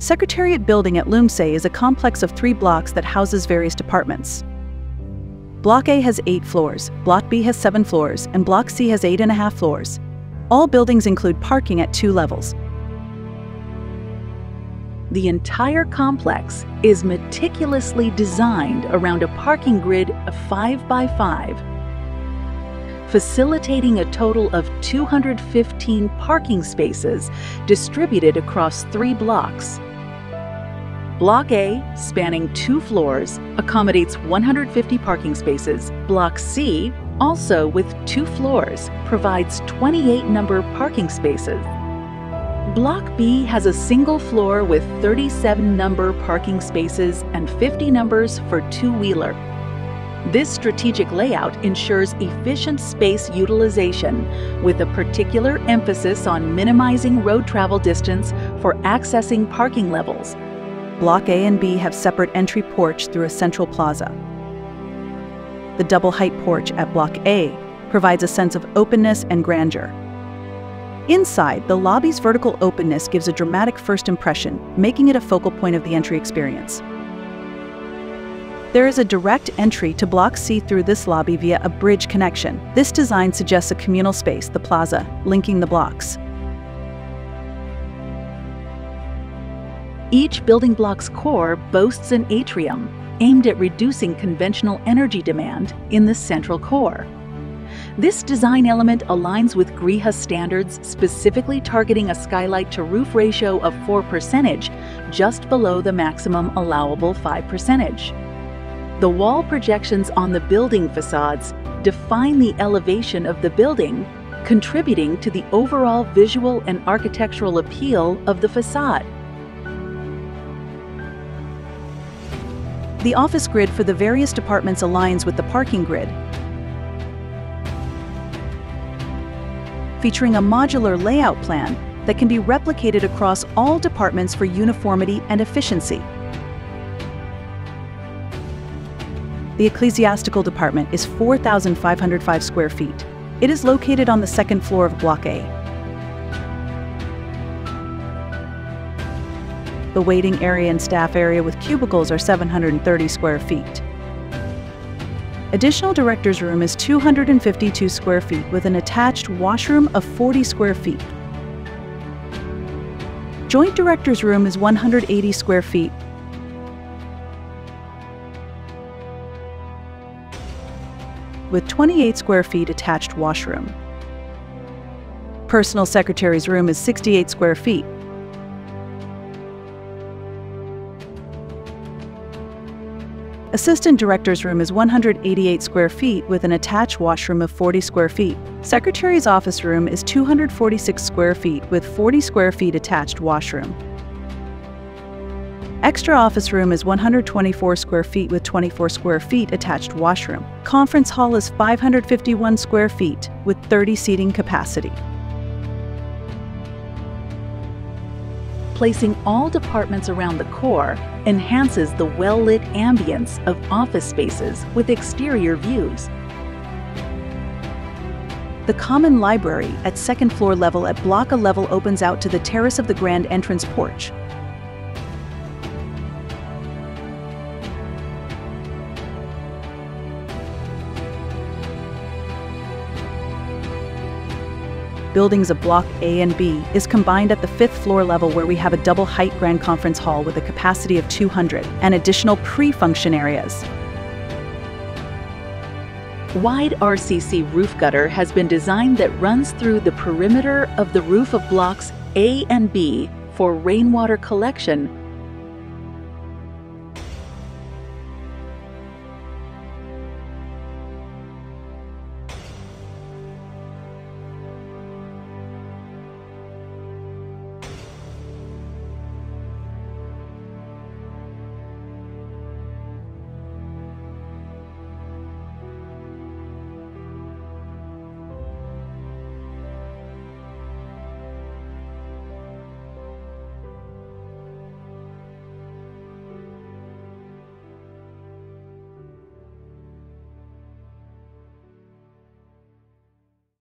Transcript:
Secretariat Building at Lumsey is a complex of three blocks that houses various departments. Block A has eight floors, Block B has seven floors, and Block C has eight and a half floors. All buildings include parking at two levels. The entire complex is meticulously designed around a parking grid of 5 by 5, facilitating a total of 215 parking spaces distributed across three blocks. Block A, spanning two floors, accommodates 150 parking spaces. Block C, also with two floors, provides 28 number parking spaces. Block B has a single floor with 37 number parking spaces and 50 numbers for two-wheeler. This strategic layout ensures efficient space utilization with a particular emphasis on minimizing road travel distance for accessing parking levels Block A and B have separate entry porch through a central plaza. The double height porch at Block A provides a sense of openness and grandeur. Inside, the lobby's vertical openness gives a dramatic first impression, making it a focal point of the entry experience. There is a direct entry to Block C through this lobby via a bridge connection. This design suggests a communal space, the plaza, linking the blocks. Each building block's core boasts an atrium aimed at reducing conventional energy demand in the central core. This design element aligns with GRIHA standards, specifically targeting a skylight to roof ratio of 4%, just below the maximum allowable 5%. The wall projections on the building facades define the elevation of the building, contributing to the overall visual and architectural appeal of the facade. The office grid for the various departments aligns with the parking grid, featuring a modular layout plan that can be replicated across all departments for uniformity and efficiency. The Ecclesiastical Department is 4,505 square feet. It is located on the second floor of Block A. The waiting area and staff area with cubicles are 730 square feet. Additional director's room is 252 square feet with an attached washroom of 40 square feet. Joint director's room is 180 square feet with 28 square feet attached washroom. Personal secretary's room is 68 square feet Assistant Director's room is 188 square feet with an attached washroom of 40 square feet. Secretary's office room is 246 square feet with 40 square feet attached washroom. Extra office room is 124 square feet with 24 square feet attached washroom. Conference hall is 551 square feet with 30 seating capacity. Placing all departments around the core enhances the well-lit ambience of office spaces with exterior views. The common library at second floor level at Block A level opens out to the terrace of the grand entrance porch. Buildings of Block A and B is combined at the fifth floor level where we have a double height grand conference hall with a capacity of 200 and additional pre-function areas. Wide RCC roof gutter has been designed that runs through the perimeter of the roof of blocks A and B for rainwater collection